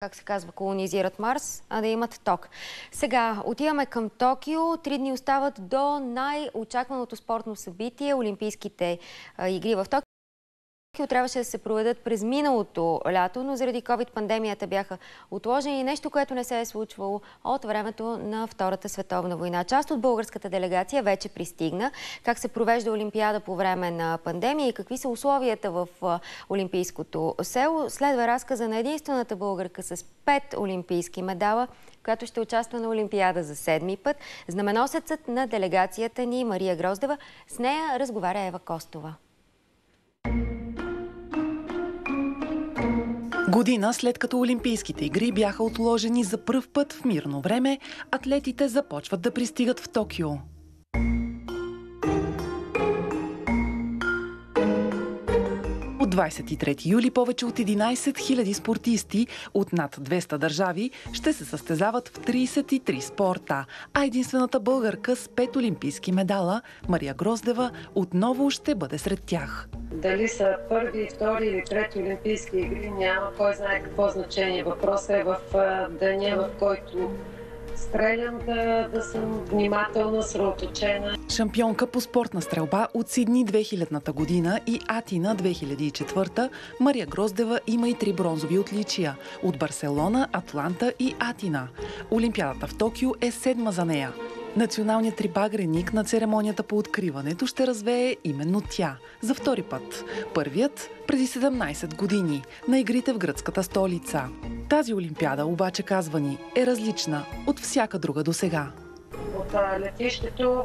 как се казва, колонизират Марс, а да имат ток. Сега отиваме към Токио. Три дни остават до най-очакваното спортно събитие Олимпийските игри в Токио. Токио трябваше да се проведат през миналото лято, но заради COVID-пандемията бяха отложени. Нещо, което не се е случвало от времето на Втората световна война. Част от българската делегация вече пристигна. Как се провежда Олимпиада по време на пандемия и какви са условията в Олимпийското село, следва разказа на единствената българка с пет олимпийски медала, която ще участва на Олимпиада за седми път. Знаменосецът на делегацията ни Мария Гроздева. С нея разговаря Ева Костова. Година след като Олимпийските игри бяха отложени за пръв път в мирно време, атлетите започват да пристигат в Токио. От 23 юли повече от 11 000 спортисти от над 200 държави ще се състезават в 33 спорта, а единствената българка с 5 олимпийски медала, Мария Гроздева, отново ще бъде сред тях. Дали са първи, втори или трети олимпийски игри, няма кой знае какво значение. Въпросът е в деня, в който стрелям да, да съм внимателна, сръоточена. Шампионка по спортна стрелба от Сидни 2000-та година и Атина 2004 Мария Гроздева има и три бронзови отличия от Барселона, Атланта и Атина. Олимпиадата в Токио е седма за нея. Националният трибагреник на церемонията по откриването ще развее именно тя. За втори път. Първият преди 17 години на игрите в гръцката столица. Тази олимпиада, обаче казва ни, е различна от всяка друга до сега. От летището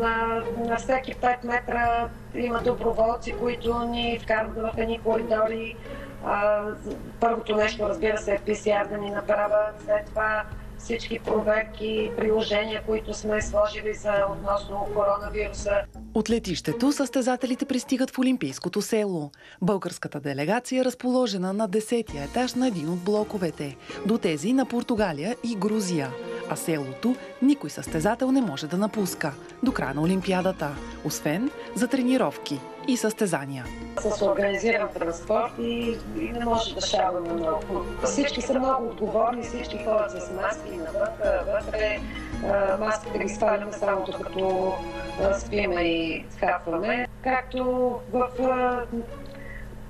на, на всеки 5 метра има доброволци, които ни вкарват в едни коридори. А, първото нещо, разбира се, е PCR да ни направят. След това всички проверки, приложения, които сме сложили за относно коронавируса. От летището състезателите пристигат в Олимпийското село. Българската делегация е разположена на 10-я етаж на един от блоковете, до тези на Португалия и Грузия а селото никой състезател не може да напуска до края на Олимпиадата, освен за тренировки и състезания. С организиран транспорт и, и не може да шаваме много. Всички са много отговорни, всички ходят с маски навътре, вътре. Маските ги сваляме само докато спиме и хапваме. Както в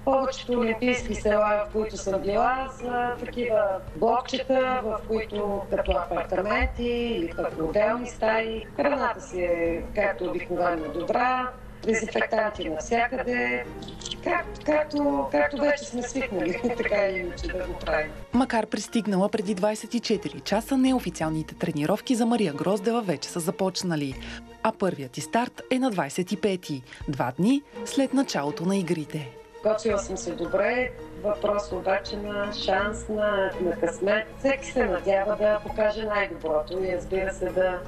повечето олимпийски села, в които съм била, са такива блокчета, в които като апартаменти или като отделни стаи. Храната си е, както обикновено, добра, дезинфектанти навсякъде, как, както, както вече сме свикнали, така и иначе да го правим. Макар пристигнала преди 24 часа, неофициалните тренировки за Мария Гроздева вече са започнали. А първият ти старт е на 25-ти, два дни след началото на игрите. Готвила съм се добре. Въпрос обаче на шанс, на, на късмет. Всеки се надява да покаже най-доброто и разбира се да,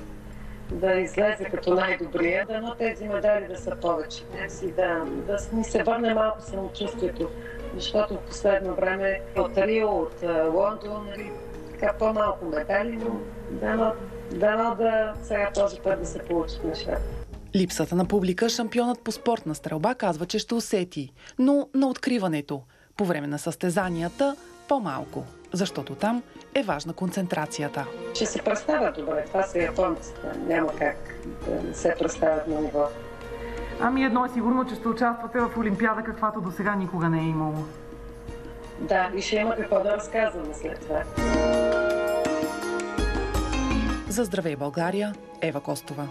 да излезе като най-добрия. Дано тези медали да са повече. Си да, да ни се върне малко самочувствието. Защото в последно време от Рио, от Лондон, нали, така по-малко медали, но дано, дано да сега този път да се получат нещата. Липсата на публика шампионът по спортна стрелба казва, че ще усети, но на откриването, по време на състезанията, по-малко, защото там е важна концентрацията. Ще се представят добре. Това са японците. Няма как да не се представят на ниво. Ами едно е сигурно, че ще участвате в Олимпиада, каквато до сега никога не е имало. Да, и ще има какво да разказваме след това. За Здравей България, Ева Костова.